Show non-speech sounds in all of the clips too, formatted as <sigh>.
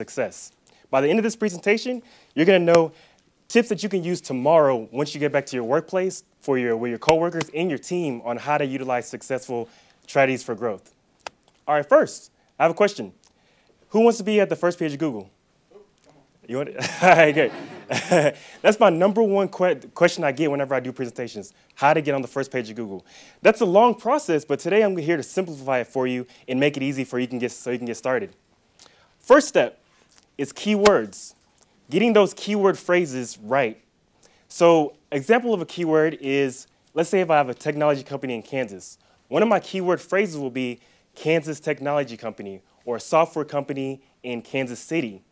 success. By the end of this presentation, you're going to know tips that you can use tomorrow once you get back to your workplace for your, with your coworkers and your team on how to utilize successful strategies for growth. All right, first, I have a question. Who wants to be at the first page of Google? You want it? <laughs> All right, good. <laughs> That's my number one que question I get whenever I do presentations, how to get on the first page of Google. That's a long process, but today I'm here to simplify it for you and make it easy for you can get, so you can get started. First step is keywords, getting those keyword phrases right. So example of a keyword is, let's say if I have a technology company in Kansas, one of my keyword phrases will be Kansas Technology Company or a software company in Kansas City.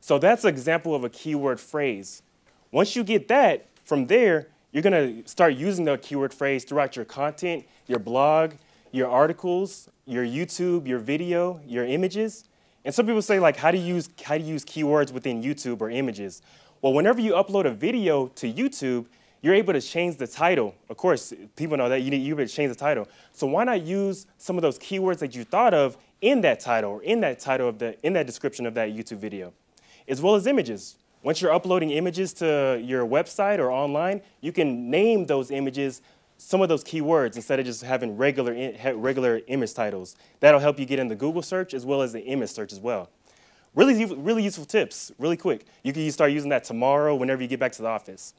So that's an example of a keyword phrase. Once you get that, from there, you're going to start using that keyword phrase throughout your content, your blog, your articles, your YouTube, your video, your images. And some people say, like, how do you use, how do you use keywords within YouTube or images? Well, whenever you upload a video to YouTube, you're able to change the title. Of course, people know that you need you to change the title. So why not use some of those keywords that you thought of in that title or in that title of the in that description of that YouTube video? as well as images. Once you're uploading images to your website or online, you can name those images some of those keywords instead of just having regular, regular image titles. That'll help you get in the Google search as well as the image search as well. Really, really useful tips, really quick. You can start using that tomorrow whenever you get back to the office.